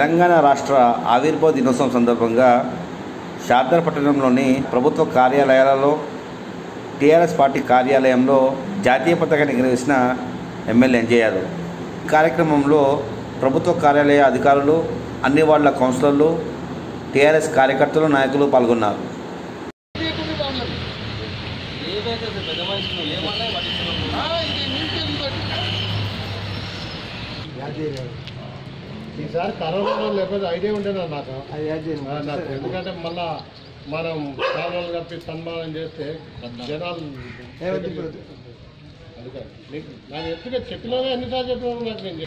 తెలంగాణ రాష్ట్ర ఆవిర్భావ దినోత్సవం సందర్భంగా షార్దర్ పట్టణంలోని ప్రభుత్వ కార్యాలయాలలో టీఆర్ఎస్ పార్టీ కార్యాలయంలో జాతీయ పతాకాన్ని ఎగరవేసిన ఎమ్మెల్యే ఎంజే యాదవ్. కార్యక్రమంలో ప్రభుత్వ కార్యాలయ అధికారులు అన్ని వార్డుల కౌన్సిలర్లు టీఆర్ఎస్ కార్యకర్తలు నాయకులు పాల్గొన్నారు. ఈసారి కరోనా లేకపోతే ఐడియా ఉండేనా నాకు? నాకు ఎందుకంటే మళ్ళా మనం ఛానల్ కప్పి సన్మానం చేస్తే జనాలు అందుకని. నీకు నాకు ఎత్తుగా చెప్పినావే ఎన్నిసార్లు చెప్పినావు నాకు నేను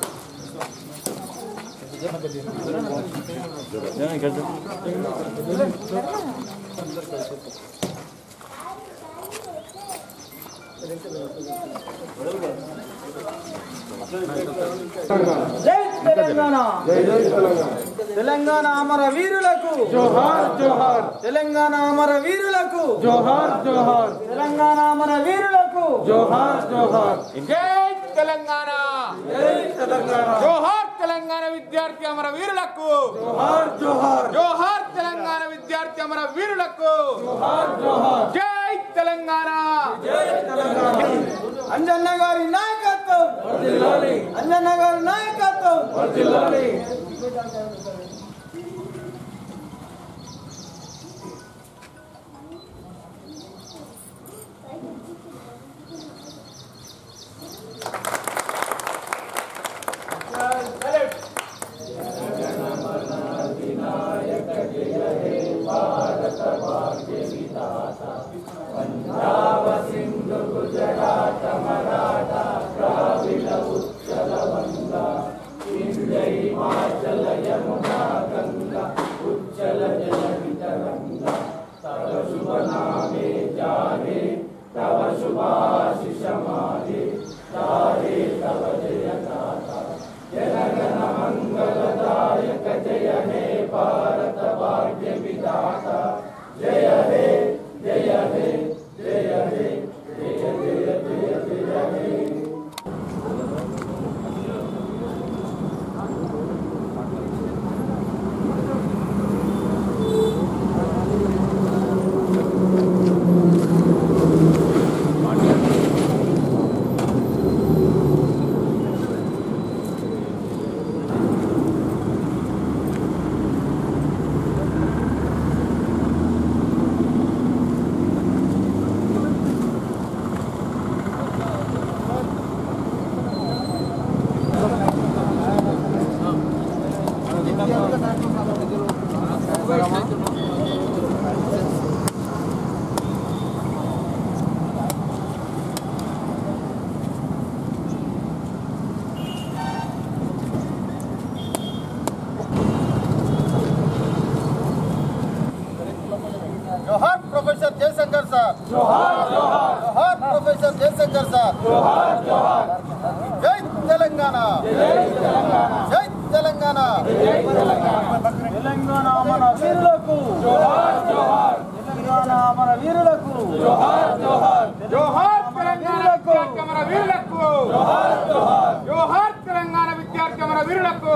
జై తెలంగాణ తెలంగాణ అమర వీరులకు జోహార్ జోహార్ తెలంగాణ అమర వీరులకు జోహార్ జోహార్ తెలంగాణ అమర వీరులకు జోహార్ జోహార్ జై తెలంగాణ జై తెలంగాణ జోహార్ తెలంగాణ విద్యార్థి అమర వీరులకు. జోహార్ జోహార్. జోహార్ తెలంగాణ విద్యార్థి అమర వీరులకు. జోహార్ జోహార్. జై తెలంగాణ. జై తెలంగాణ. అంజన్న గారి నాయకత్వం. వర్ధిల్లాలి. అంజన్న గారి నాయకత్వం. వర్ధిల్లాలి. జోహార్ ప్రొఫెసర్ జయశంకర్ సార్ జై తెలంగాణ జై తెలంగాణ తెలంగాణ అమర వీరులకు। జోహార్ జోహార్ తెలంగాణ అమర వీరులకు। జోహార్ జోహార్ జోహార్ తెలంగాణ విద్యార్థి అమర వీరులకు। జోహార్ తెలంగాణ విద్యార్థి అమర వీరులకు।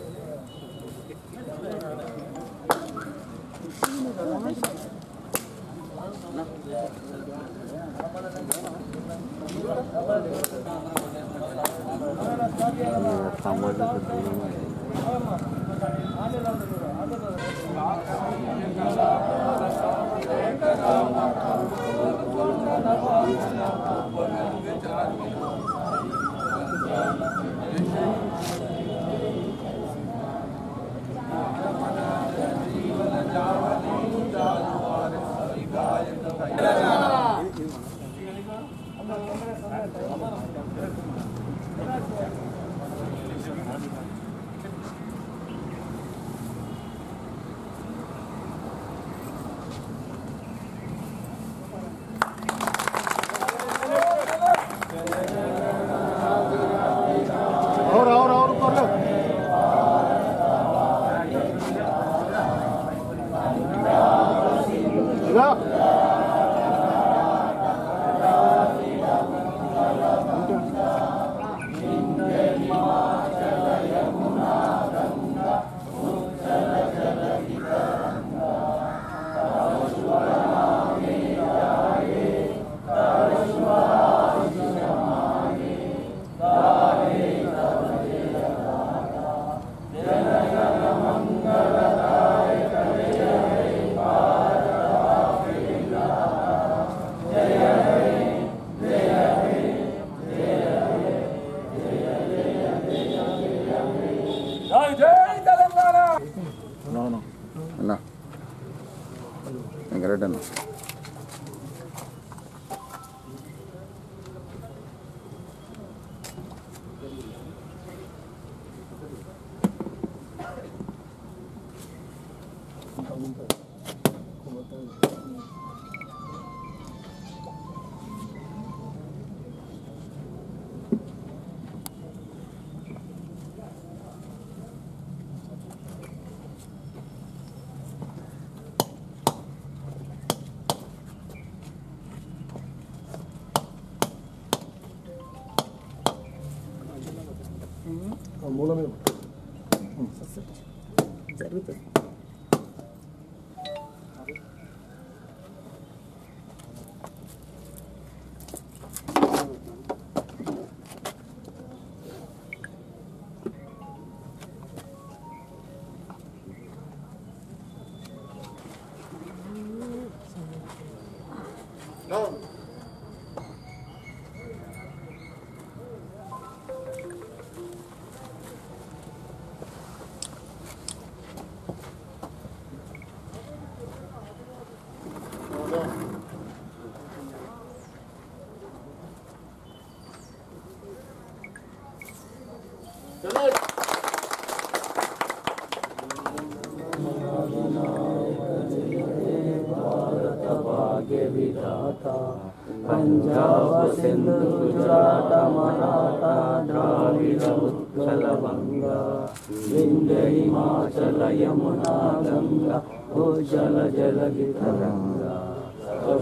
పంజాబ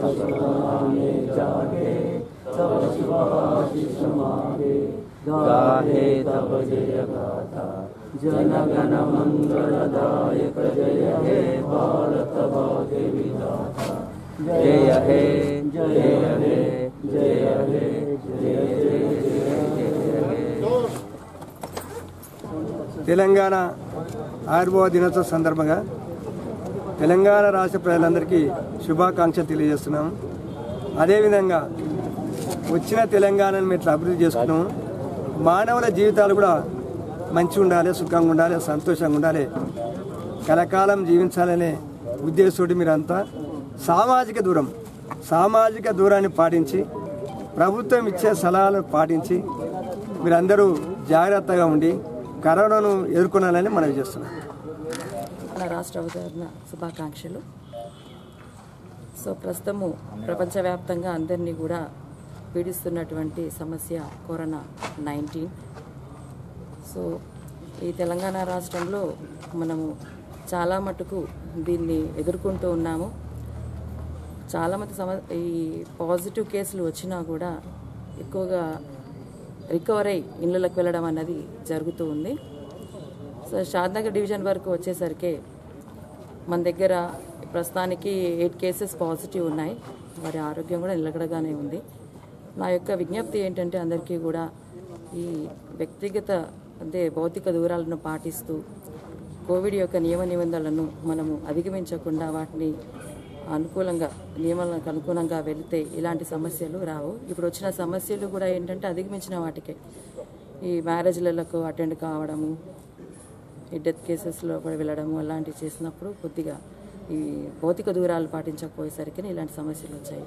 में जागे तब शिवाशिष मागे गाहे तब जय गाथा जन गण मंगलदायक जय हे भारत भाग्य विधाता जय हे जय हे जय हे जय जय जय जय हे తెలంగాణ ఆయుర్వేద దినోత్సవం సందర్భంగా తెలంగాణ రాష్ట్ర ప్రజలందరికీ శుభాకాంక్షలు తెలియజేస్తున్నాము అదేవిధంగా వచ్చిన తెలంగాణను మేము ఇట్లా అభివృద్ధి చేసుకున్నాము మానవుల జీవితాలు కూడా మంచిగా ఉండాలి సుఖంగా ఉండాలి సంతోషంగా ఉండాలి. కలకాలం జీవించాలనే ఉద్దేశంతో మీరంతా సామాజిక దూరం సామాజిక దూరాన్ని పాటించి ప్రభుత్వం ఇచ్చే సలహాలను పాటించి మీరందరూ జాగ్రత్తగా ఉండి కరోనాను ఎదుర్కొనాలని మనవి చేస్తున్నాం. రాష్ట్ర అవతరణ శుభాకాంక్షలు. సో ప్రస్తుతము ప్రపంచవ్యాప్తంగా అందరినీ కూడా పీడిస్తున్నటువంటి సమస్య కరోనా నైన్టీన్. సో ఈ తెలంగాణ రాష్ట్రంలో మనము చాలా మటుకు దీన్ని ఎదుర్కొంటూ ఉన్నాము. చాలామంది సమ ఈ పాజిటివ్ కేసులు వచ్చినా కూడా ఎక్కువగా రికవర్ అయి ఇళ్ళకి వెళ్ళడం అన్నది జరుగుతూ ఉంది. సో షాద్నగర్ డివిజన్ వరకు వచ్చేసరికి మన దగ్గర ప్రస్తుతానికి ఎయిట్ కేసెస్ పాజిటివ్ ఉన్నాయి. వారి ఆరోగ్యం కూడా నిలకడగానే ఉంది. నా యొక్క విజ్ఞప్తి ఏంటంటే అందరికీ కూడా ఈ వ్యక్తిగత అంటే భౌతిక దూరాలను పాటిస్తూ కోవిడ్ యొక్క నియమ నిబంధనలను మనము అధిగమించకుండా వాటిని అనుకూలంగా నియమాలకు అనుకూలంగా వెళితే ఇలాంటి సమస్యలు రావు. ఇప్పుడు వచ్చిన సమస్యలు కూడా ఏంటంటే అధిగమించిన వాటికే. ఈ మ్యారేజ్లకు అటెండ్ కావడము ఈ డెత్ కేసెస్లో కూడా వెళ్ళడము అలాంటివి చేసినప్పుడు కొద్దిగా ఈ భౌతిక దూరాలు పాటించకపోయేసరికి ఇలాంటి సమస్యలు వచ్చాయి.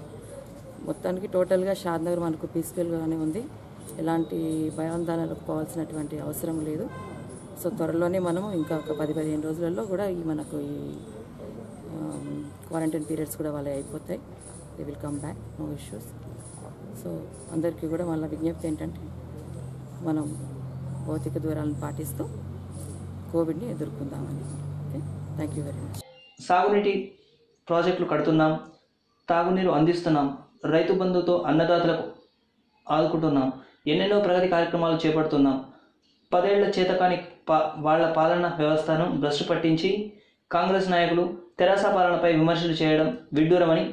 మొత్తానికి టోటల్గా షాద్నగర్ మనకు పీస్ఫుల్గానే ఉంది. ఎలాంటి భయాందోళనలకు పోవాల్సినటువంటి అవసరం లేదు. సో త్వరలోనే మనము ఇంకా ఒక పది పదిహేను రోజులలో కూడా ఈ మనకు ఈ క్వారంటైన్ పీరియడ్స్ కూడా వాళ్ళే అయిపోతాయి. They will come back no issues so అందరికీ కూడా వాళ్ళ విజ్ఞప్తి ఏంటంటే మనం భౌతిక దూరాలను పాటిస్తూ కోవిడ్ని ఎదుర్కొందామని. Okay? Thank you very much సాగునీటి ప్రాజెక్టులు కడుతున్నాం తాగునీరు అందిస్తున్నాం రైతు బంధుతో అన్నదాతలకు ఆదుకుంటున్నాం ఎన్నెన్నో ప్రగతి కార్యక్రమాలు చేపడుతున్నాం. పదేళ్ళ చేతకాని పా వాళ్ళ పాలన వ్యవస్థను భ్రష్టు పట్టించి కాంగ్రెస్ నాయకులు తెరాస పాలనపై విమర్శలు చేయడం విడ్డూరమని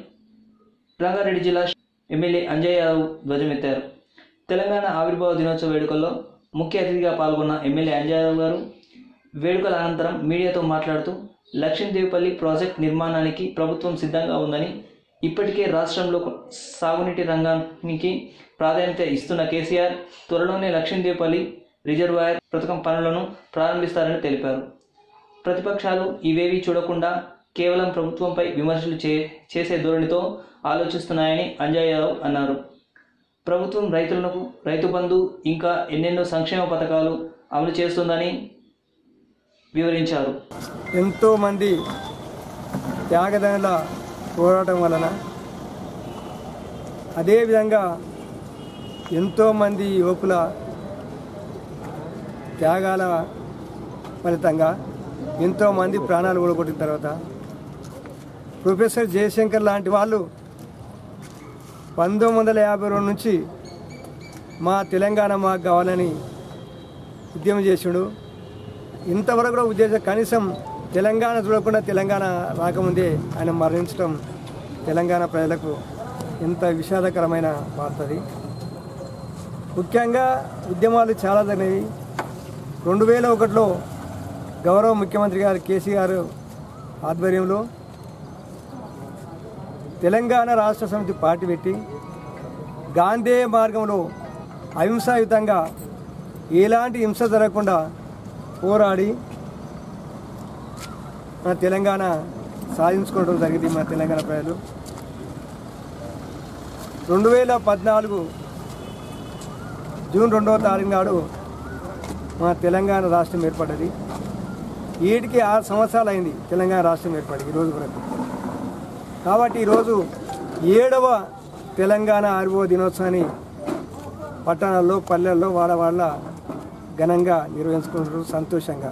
రంగారెడ్డి జిల్లా ఎమ్మెల్యే అంజయ్ యాదవ్ ధ్వజమెత్తారు. తెలంగాణ ఆవిర్భావ దినోత్సవ వేడుకల్లో ముఖ్య అతిథిగా పాల్గొన్న ఎమ్మెల్యే అంజయ్ యాదవ్ గారు వేడుకల అనంతరం మీడియాతో మాట్లాడుతూ లక్ష్మీదేవిపల్లి ప్రాజెక్ట్ నిర్మాణానికి ప్రభుత్వం సిద్ధంగా ఉందని ఇప్పటికే రాష్ట్రంలో సాగునీటి రంగానికి ప్రాధాన్యత ఇస్తున్న కేసీఆర్ త్వరలోనే లక్ష్మీదేవిపల్లి రిజర్వాయర్ పథకం పనులను ప్రారంభిస్తారని తెలిపారు. ప్రతిపక్షాలు ఇవేవి చూడకుండా కేవలం ప్రభుత్వంపై విమర్శలు చే చేసే ధోరణితో ఆలోచిస్తున్నాయని అంజయ్ యాదవ్ అన్నారు. ప్రభుత్వం రైతులకు రైతు బంధు ఇంకా ఎన్నెన్నో సంక్షేమ పథకాలు అమలు చేస్తుందని వివరించారు. ఎంతోమంది త్యాగదనుల పోరాటం వలన అదేవిధంగా ఎంతోమంది యువకుల త్యాగాల ఫలితంగా ఎంతోమంది ప్రాణాలు కూడగొట్టిన తర్వాత ప్రొఫెసర్ జయశంకర్ లాంటి వాళ్ళు పంతొమ్మిది వందల యాభై రెండు నుంచి మా తెలంగాణ మాకు కావాలని ఉద్యమం చేసిండు. ఇంతవరకు కూడా ఉద్దేశం కనీసం తెలంగాణ చూడకుండా తెలంగాణ రాకముందే ఆయన మరణించడం తెలంగాణ ప్రజలకు ఎంత విషాదకరమైన వార్తది ముఖ్యంగా ఉద్యమాలు చాలా జరిగినవి రెండు వేల ఒకటిలో గౌరవ ముఖ్యమంత్రి గారు కేసీఆర్ ఆధ్వర్యంలో తెలంగాణ రాష్ట్ర సమితి పార్టీ పెట్టి గాంధీ మార్గంలో అహింసాయుతంగా ఎలాంటి హింస జరగకుండా పోరాడి మన తెలంగాణ సాధించుకోవడం జరిగింది మన తెలంగాణ ప్రజలు. రెండు వేల పద్నాలుగు జూన్ రెండవ తారీఖు నాడు మన తెలంగాణ రాష్ట్రం ఏర్పడ్డది. ఏటికి ఆరు సంవత్సరాలు అయింది తెలంగాణ రాష్ట్రం ఏర్పడి ఈ రోజు వరకు. కాబట్టి ఈరోజు ఏడవ తెలంగాణ ఆరువో దినోత్సవాన్ని పట్టణాల్లో పల్లెల్లో వాడవాళ్ళ ఘనంగా నిర్వహించుకుంటారు సంతోషంగా.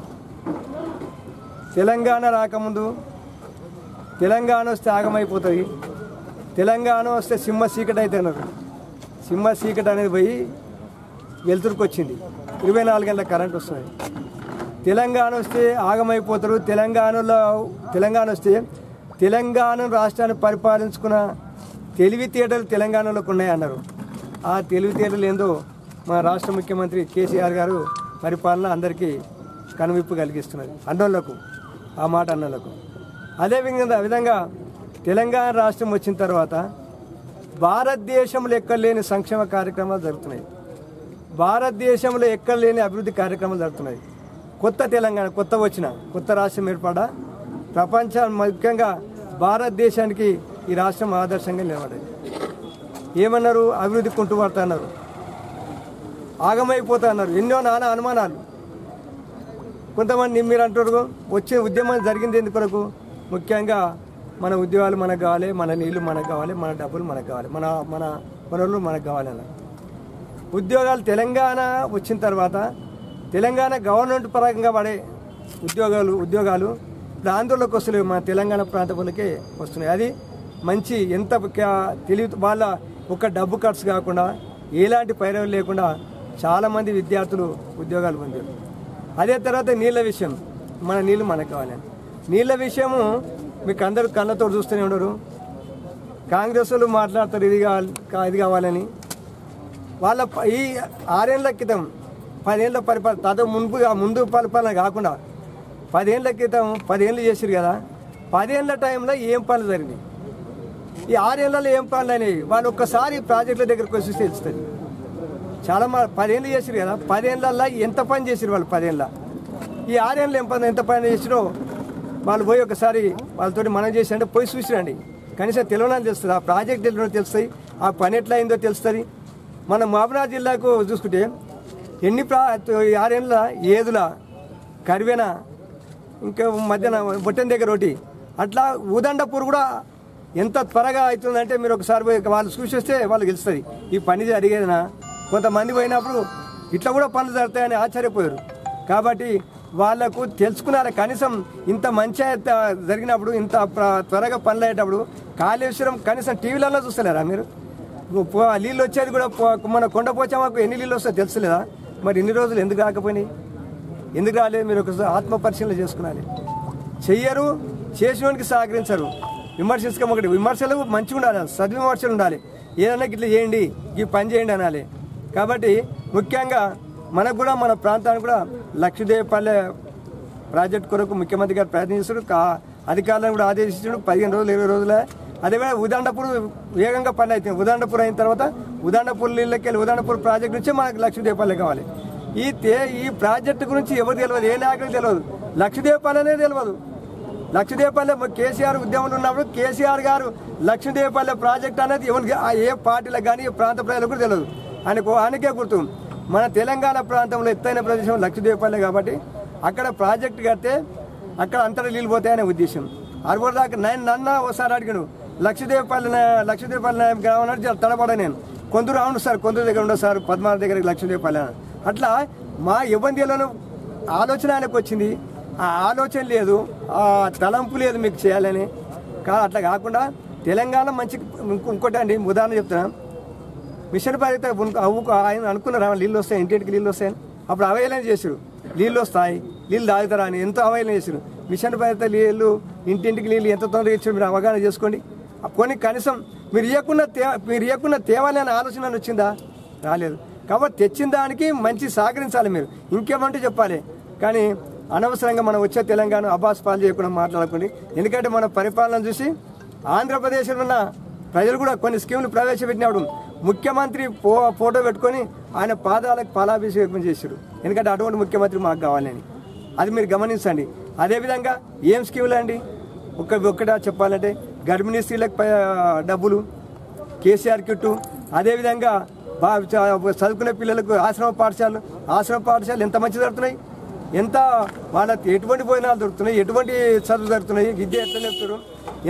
తెలంగాణ రాకముందు తెలంగాణ వస్తే ఆగమైపోతుంది తెలంగాణ వస్తే సింహ సీకట్ అయితే అన్నారు. సింహ సీకట్ అనేది పోయి వెలుతురుకు వచ్చింది. ఇరవై నాలుగు గంటల కరెంట్ వస్తుంది. తెలంగాణ వస్తే ఆగమైపోతారు. తెలంగాణలో తెలంగాణ వస్తే తెలంగాణ రాష్ట్రాన్ని పరిపాలించుకున్న తెలివితేటలు తెలంగాణలోకి ఉన్నాయన్నారు. ఆ తెలివితేటలు ఏందో మా రాష్ట్ర ముఖ్యమంత్రి కేసీఆర్ గారు పరిపాలన అందరికీ కనువిప్పు కలిగిస్తున్నది. అన్నోళ్ళకు ఆ మాట అన్నోళ్ళకు. అదేవిధంగా విధంగా తెలంగాణ రాష్ట్రం వచ్చిన తర్వాత భారతదేశంలో ఎక్కడలేని సంక్షేమ కార్యక్రమాలు జరుగుతున్నాయి. భారతదేశంలో ఎక్కడలేని అభివృద్ధి కార్యక్రమాలు జరుగుతున్నాయి. కొత్త తెలంగాణ కొత్త వచ్చిన కొత్త రాష్ట్రం ఏర్పడ ప్రపంచ ముఖ్యంగా భారతదేశానికి ఈ రాష్ట్రం ఆదర్శంగా నిలబడింది ఏమన్నారు? అభివృద్ధి కుంటుపడతా అన్నారు ఆగమైపోతా అన్నారు. ఎన్నో నానా అనుమానాలు. కొంతమంది మీరు అంటారు వచ్చే ఉద్యమం జరిగింది ఎందుకొరకు ముఖ్యంగా మన ఉద్యోగాలు మనకు కావాలి మన నీళ్ళు మనకు కావాలి మన డబ్బులు మనకు కావాలి మన మన వనరులు మనకు కావాలి అలా ఉద్యోగాలు తెలంగాణ వచ్చిన తర్వాత తెలంగాణ గవర్నమెంట్ పరంగా పడే ఉద్యోగాలు ఉద్యోగాలు ఇప్పుడు ఆందోళనకు వస్తున్నాయి మన తెలంగాణ ప్రాంతంలోకే వస్తున్నాయి. అది మంచి ఎంత తెలివి వాళ్ళ ఒక డబ్బు ఖర్చు కాకుండా ఎలాంటి పైరవులు లేకుండా చాలామంది విద్యార్థులు ఉద్యోగాలు పొందారు. అదే తర్వాత నీళ్ళ విషయం. మన నీళ్ళు మనకు కావాలని నీళ్ళ విషయము మీకు అందరూ కళ్ళతో చూస్తూనే ఉండరు. కాంగ్రెస్ వాళ్ళు మాట్లాడతారు ఇది కావాలి కా- ఇది కావాలని. వాళ్ళ ఈ ఆరేళ్ళ క్రితం పదేళ్ళ పరిపాలన తద మునుపుగా ముందు పరిపాలన కాకుండా పదేళ్ళ క్రితం పదేళ్ళు చేసారు కదా. పదేళ్ళ టైంలో ఏం పనులు జరిగినాయి? ఈ ఆరేళ్ళలో ఏం పనులు అనేవి వాళ్ళు ఒక్కసారి ప్రాజెక్టుల దగ్గరకు వచ్చి తెలుస్తుంది చాలా మా పదేళ్ళు చేసిరు కదా. పదేళ్ళల్లో ఎంత పని చేసిరు వాళ్ళు పదేళ్ళ? ఈ ఆరేళ్ళు ఏం పని ఎంత పని చేసిరో వాళ్ళు పోయి ఒకసారి వాళ్ళతో మనం చేసి అంటే పోయి చూసిరండి. కనీసం తెలియనని తెలుస్తుంది. ఆ ప్రాజెక్ట్ తెలియని తెలుస్తాయి ఆ పని ఎట్లా అయిందో తెలుస్తుంది. మన మహబూబాద్ జిల్లాకు చూసుకుంటే ఎన్ని ప్రా ఈ ఆరేళ్ళ ఏదుల కరివేన ఇంకా మధ్యన బొట్టెన్ దగ్గర ఒకటి అట్లా ఉదండపూర్ కూడా ఎంత త్వరగా అవుతుందంటే మీరు ఒకసారి పోయి వాళ్ళు వస్తే వాళ్ళు గెలుస్తుంది. ఈ పని జరిగేదనా? కొంతమంది పోయినప్పుడు ఇట్లా కూడా పనులు జరుగుతాయని ఆశ్చర్యపోయారు. కాబట్టి వాళ్ళకు తెలుసుకున్నారు. కనీసం ఇంత మంచి జరిగినప్పుడు ఇంత త్వరగా పనులు అయ్యేటప్పుడు కాళేశ్వరం కనీసం టీవీలలో చూస్తలేరా మీరు? నీళ్ళు వచ్చేది కూడా మన కొండ పోచామాకు ఎన్ని నీళ్ళు వస్తాయో తెలుసులేదా మరి ఇన్ని రోజులు ఎందుకు రాకపోయినాయి? ఎందుకు రాలేదు? మీరు ఒకసారి ఆత్మ పరిశీలన చేసుకున్నాలి చెయ్యరు చేసినోనికి సహకరించరు. విమర్శించక ఒకటి విమర్శలు మంచిగా ఉండాలి సద్విమర్శలు ఉండాలి. ఏదన్నా ఇట్లా చేయండి ఈ పని చేయండి అనాలి. కాబట్టి ముఖ్యంగా మనకు కూడా మన ప్రాంతానికి కూడా లక్షదేవపల్లె ప్రాజెక్ట్ కొరకు ముఖ్యమంత్రి గారు ప్రయత్నిస్తున్నారు. కా అధికారులను కూడా ఆదేశించడం పదిహేను రోజులు ఇరవై రోజులే. అదేవిధంగా ఉదండపూర్ వేగంగా పని అవుతుంది. ఉదండపూర్ అయిన తర్వాత ఉదండపూర్ నీళ్ళకి వెళ్ళి ఉదాండపూర్ ప్రాజెక్ట్ నుంచే మనకు లక్షదేవపల్లె కావాలి. ఈ తే ఈ ప్రాజెక్టు గురించి ఎవరు తెలియదు. ఏ నాయకులు తెలియదు. లక్షదేవపల్లెనే తెలియదు. లక్షదేవపల్లె కేసీఆర్ ఉద్యమంలో ఉన్నప్పుడు కేసీఆర్ గారు లక్షదేవపల్లె ప్రాజెక్ట్ అనేది ఎవరికి ఏ పార్టీలకు కానీ ఏ ప్రాంత ప్రజలకు కూడా తెలియదు. ఆయనకు ఆయనకే గుర్తు. మన తెలంగాణ ప్రాంతంలో ఎత్తైన ప్రదేశం లక్షద్వీపాలే కాబట్టి అక్కడ ప్రాజెక్ట్ కడితే అక్కడ అంతటా నీళ్ళు పోతాయనే ఉద్దేశం. అరవై దాకా నేను నన్న ఒకసారి అడిగాను లక్షదేవపల్లి నా- లక్షదేవపల్లి నాయకు తడబడ నేను. కొందరు అవును సార్ కొందరు దగ్గర ఉండదు సార్ పద్మావతి దగ్గర లక్షదేవపల్లి అని. అట్లా మా ఇబ్బందిలోనూ ఆలోచన ఆయనకు వచ్చింది. ఆ ఆలోచన లేదు ఆ తలంపు లేదు మీకు చేయాలని. కా అట్లా కాకుండా తెలంగాణ మంచి ఇంకో- ఇంకోటి అండి ఉదాహరణ చెప్తాను మిషన్ బాధ్యత అవ్వుకు ఆయన అనుకున్నారు నీళ్ళు వస్తాయి? ఇంటింటికి నీళ్ళు వస్తాయని అప్పుడు అవైలన చేసారు నీళ్ళు వస్తాయి. నీళ్ళు తాగుతారా? అని ఎంతో అవైలన చేశారు. మిషన్ బాధ్యత నీళ్ళు ఇంటింటికి నీళ్ళు ఎంత తొందరగా ఇచ్చారు మీరు అవగాహన చేసుకోండి. కొన్ని కనీసం మీరు ఇవ్వకుండా తే మీరు ఇవ్వకుండా తేవాలి అనే ఆలోచన వచ్చిందా? రాలేదు. కాబట్టి తెచ్చిన దానికి మంచి సహకరించాలి మీరు. ఇంకేమంటే చెప్పాలి. కానీ అనవసరంగా మనం వచ్చే తెలంగాణ అబాస్ పాలు చేయకుండా మాట్లాడుకోండి. ఎందుకంటే మన పరిపాలన చూసి ఆంధ్రప్రదేశ్లో ఉన్న ప్రజలు కూడా కొన్ని స్కీములు ప్రవేశపెట్టినప్పుడు ముఖ్యమంత్రి ఫో ఫోటో పెట్టుకొని ఆయన పాదాలకు పాలాభిషేకం చేశారు ఎందుకంటే అటువంటి ముఖ్యమంత్రి మాకు కావాలని. అది మీరు గమనించండి. అదేవిధంగా ఏం స్కీములు అండి? ఒక్క ఒక్కట చెప్పాలంటే గర్భిణీ స్త్రీలకు డబ్బులు కేసీఆర్ కిట్టు అదేవిధంగా బా చదువుకునే పిల్లలకు ఆశ్రమ పాఠశాలలు. ఆశ్రమ పాఠశాలలు ఎంత మంచి జరుగుతున్నాయి? ఎంత వాళ్ళ ఎటువంటి భోజనాలు దొరుకుతున్నాయి? ఎటువంటి చదువు జరుగుతున్నాయి? విద్య ఎట్లా చెప్తున్నారు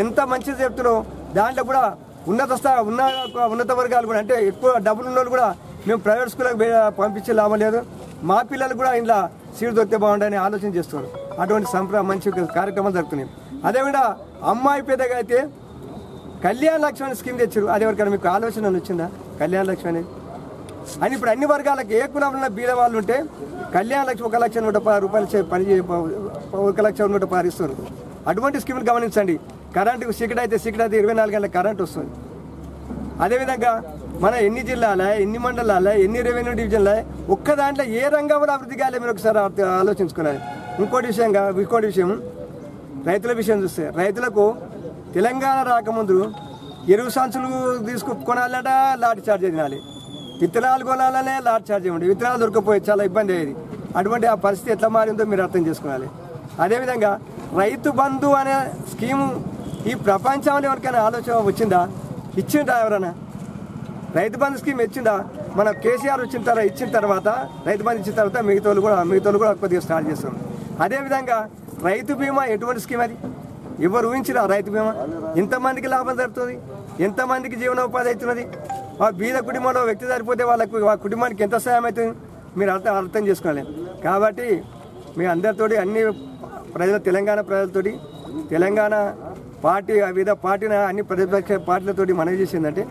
ఎంత మంచిది చెప్తున్నారో దాంట్లో కూడా ఉన్నత స్థా ఉన్న ఉన్నత వర్గాలు కూడా అంటే ఎక్కువ డబ్బులు ఉన్న కూడా మేము ప్రైవేట్ స్కూల్కి పంపించే లాభం లేదు. మా పిల్లలు కూడా ఇంట్లో సీటు దొరికితే బాగుండని ఆలోచన చేస్తున్నారు. అటువంటి సంప్ర మంచి కార్యక్రమాలు జరుగుతున్నాయి. అదేవిధంగా అమ్మాయి పెద్దగా అయితే కళ్యాణ లక్ష్మణ్ స్కీమ్ తెచ్చారు. అది ఎవరికైనా మీకు ఆలోచన వచ్చిందా? కళ్యాణ లక్ష్మి అని. ఇప్పుడు అన్ని వర్గాలకు ఏ కులంలో బీద వాళ్ళు ఉంటే కళ్యాణ లక్ష్మి ఒక లక్ష నూట రూపాయలు పని చే- ఒక లక్ష నూట పారిస్తారు అటువంటి స్కీమ్ని గమనించండి. కరెంటుకు సీకట్ అయితే సీకట్ అయితే ఇరవై నాలుగు గంటల కరెంట్ వస్తుంది. అదేవిధంగా మన ఎన్ని జిల్లాల ఎన్ని మండలాల ఎన్ని రెవెన్యూ డివిజన్ల ఒక్క దాంట్లో ఏ రంగంలో అభివృద్ధి కాలే మీరు ఒకసారి ఆలోచించుకున్నారు ఇంకోటి విషయంగా ఇంకోటి విషయం రైతుల విషయం చూస్తే రైతులకు తెలంగాణ రాకముందు ఎరువు సంచులు తీసుకు కొనాలంటే లాట్ ఛార్జ్ తినాలి విత్తనాలు కొనాలనే లాట్ ఛార్జ్ ఇవ్వండి విత్తనాలు దొరకపోయి చాలా ఇబ్బంది అయ్యేది. అటువంటి ఆ పరిస్థితి ఎట్లా మారిందో మీరు అర్థం చేసుకోవాలి. అదేవిధంగా రైతు బంధు అనే స్కీము ఈ ప్రపంచంలో ఎవరికైనా ఆలోచన వచ్చిందా? ఇచ్చిందా ఎవరైనా? రైతు బంధు స్కీమ్ ఇచ్చిందా? మన కేసీఆర్ వచ్చిన తర్వాత ఇచ్చిన తర్వాత రైతు బంధు ఇచ్చిన తర్వాత మిగతా కూడా మిగతా కూడా కొద్దిగా స్టార్ట్ చేస్తాం అదేవిధంగా రైతు బీమా ఎటువంటి స్కీమ్ అది? ఎవరు ఊహించిన రైతు బీమా? ఎంతమందికి లాభం జరుగుతుంది. ఎంతమందికి జీవనోపాధి అవుతున్నది. ఆ బీద కుటుంబంలో వ్యక్తి సరిపోతే వాళ్ళకు ఆ కుటుంబానికి ఎంత సహాయం అవుతుంది? మీరు అర్థం అర్థం చేసుకోవాలి. కాబట్టి మీ అందరితోటి అన్ని ప్రజల తెలంగాణ ప్రజలతోటి తెలంగాణ పార్టీ వివిధ పార్టీని అన్ని ప్రతిపక్ష పార్టీలతోటి మనవి చేసిందంటే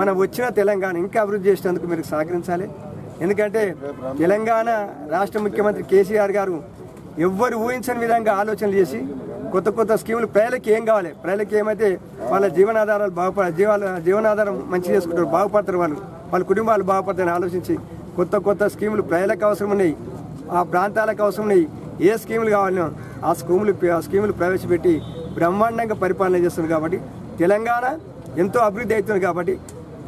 మనం వచ్చిన తెలంగాణ ఇంకా అభివృద్ధి చేసేందుకు మీరు సహకరించాలి. ఎందుకంటే తెలంగాణ రాష్ట్ర ముఖ్యమంత్రి కేసీఆర్ గారు ఎవ్వరు ఊహించని విధంగా ఆలోచనలు చేసి కొత్త కొత్త స్కీములు ప్రజలకు ఏం కావాలి? ప్రజలకి ఏమైతే వాళ్ళ జీవనాధారాలు బాగుపడ జీవాల జీవనాధారం మంచి చేసుకుంటారు బాగుపడతారు వాళ్ళు వాళ్ళ కుటుంబాలు బాగుపడతారని ఆలోచించి కొత్త కొత్త స్కీములు ప్రజలకు అవసరం ఉన్నాయి. ఆ ప్రాంతాలకు అవసరం ఉన్నాయి. ఏ స్కీములు కావాలనో ఆ స్కీములు ఆ స్కీములు ప్రవేశపెట్టి బ్రహ్మాండంగా పరిపాలన చేస్తుంది కాబట్టి తెలంగాణ ఎంతో అభివృద్ధి అవుతుంది కాబట్టి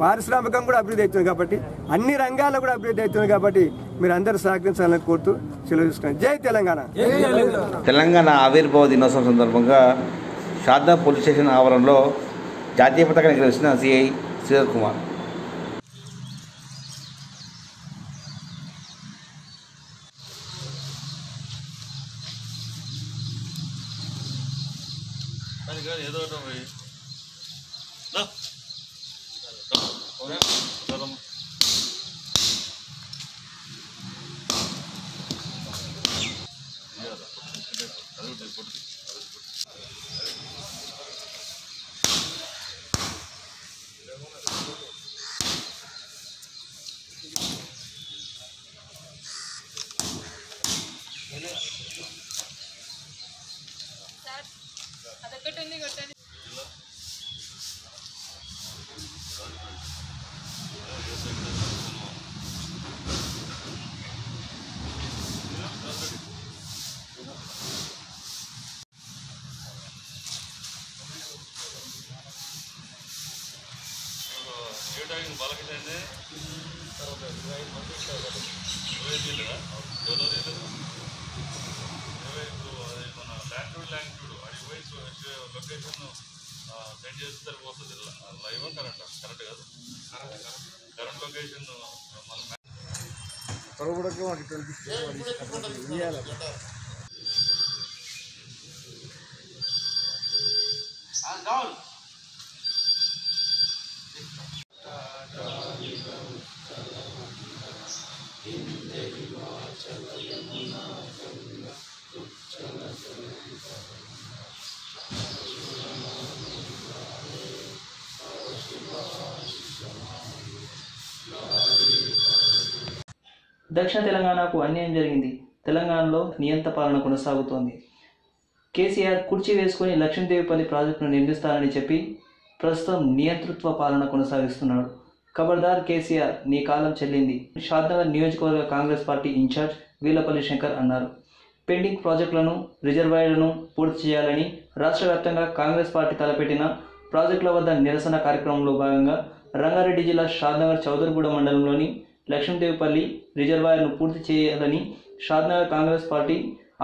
పారిశ్రామికం కూడా అభివృద్ధి అవుతుంది కాబట్టి అన్ని రంగాల్లో కూడా అభివృద్ధి అవుతుంది కాబట్టి మీరు అందరూ సహకరించాలని కోరుతూ సెలవు తీసుకున్నాను. జై తెలంగాణ! తెలంగాణ! ఆవిర్భావ దినోత్సవం సందర్భంగా శారదా పోలీస్ స్టేషన్ ఆవరణలో జాతీయ పతాకాన్ని ఎగరేసిన సిఐ శ్రీధర్ కుమార్. कटन नहीं कटन que దక్షిణ తెలంగాణకు అన్యాయం జరిగింది. తెలంగాణలో నియంత పాలన కొనసాగుతోంది. కేసీఆర్ కుర్చీ వేసుకుని లక్ష్మీదేవిపల్లి ప్రాజెక్టును నిర్మిస్తానని చెప్పి ప్రస్తుతం నియంతృత్వ పాలన కొనసాగిస్తున్నాడు. ఖబర్దార్ కేసీఆర్ నీ కాలం చెల్లింది. షాద్నగర్ నియోజకవర్గ కాంగ్రెస్ పార్టీ ఇన్ఛార్జ్ వీలపల్లి శంకర్ అన్నారు. పెండింగ్ ప్రాజెక్టులను రిజర్వాయర్లను పూర్తి చేయాలని రాష్ట్ర వ్యాప్తంగా కాంగ్రెస్ పార్టీ తలపెట్టిన ప్రాజెక్టుల వద్ద నిరసన కార్యక్రమంలో భాగంగా రంగారెడ్డి జిల్లా షాద్నగర్ చౌదరిగూడ మండలంలోని లక్ష్మీదేవిపల్లి రిజర్వాయర్ను పూర్తి చేయాలని షాద్నగర్ కాంగ్రెస్ పార్టీ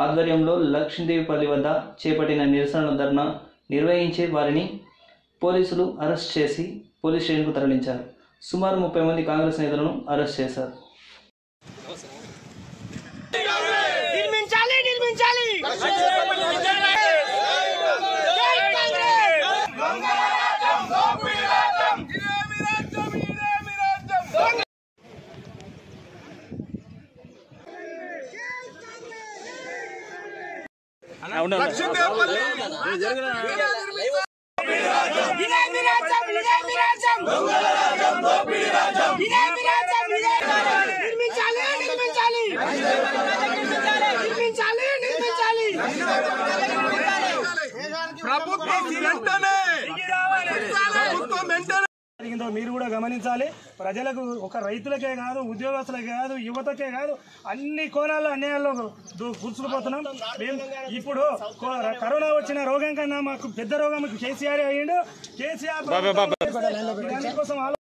ఆధ్వర్యంలో లక్ష్మీదేవిపల్లి వద్ద చేపట్టిన నిరసనల ధర్నా నిర్వహించే వారిని పోలీసులు అరెస్ట్ చేసి పోలీస్ స్టేషన్కు తరలించారు. సుమారు ముప్పై మంది కాంగ్రెస్ నేతలను అరెస్ట్ చేశారు. నిర్మించాలి నిర్మించాలి నిర్మించాలి నిర్మించాలి నిర్మించాలి నిర్మించాలి ప్రభుత్వం వెంటనే ప్రభుత్వం వెంటనే జరిగిందో మీరు కూడా గమనించాలి. ప్రజలకు ఒక రైతులకే కాదు ఉద్యోగస్తులకే కాదు యువతకే కాదు అన్ని కోణాల్లో అన్యాయాల్లో కూర్చుకుపోతున్నాం మేము ఇప్పుడు కరోనా వచ్చిన రోగం కన్నా మాకు పెద్ద రోగం కేసీఆర్ అయ్యిండు. కేసీఆర్ కోసం ఆలోచన